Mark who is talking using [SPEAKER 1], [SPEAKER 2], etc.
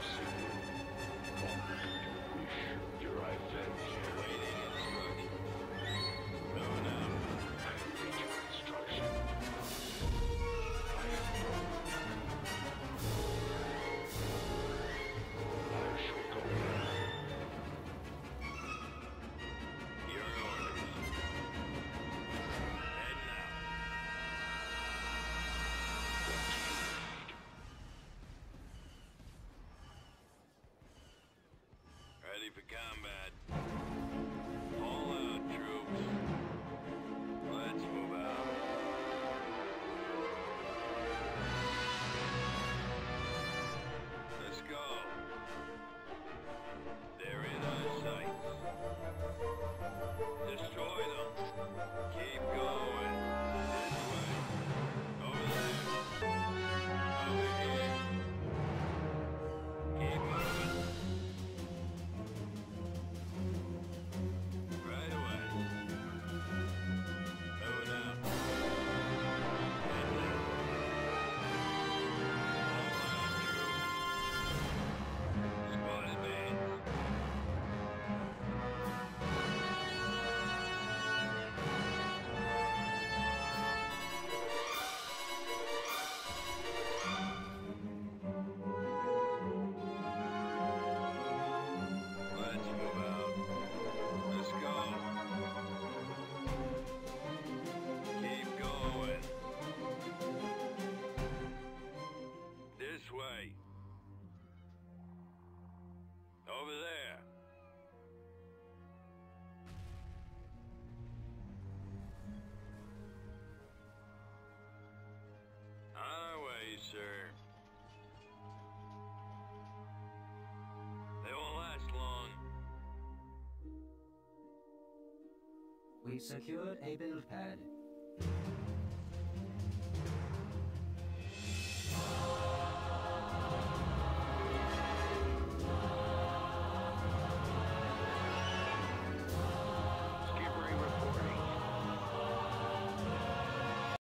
[SPEAKER 1] house.
[SPEAKER 2] over there. On our way, sir. They won't last long.
[SPEAKER 3] We've secured a build pad.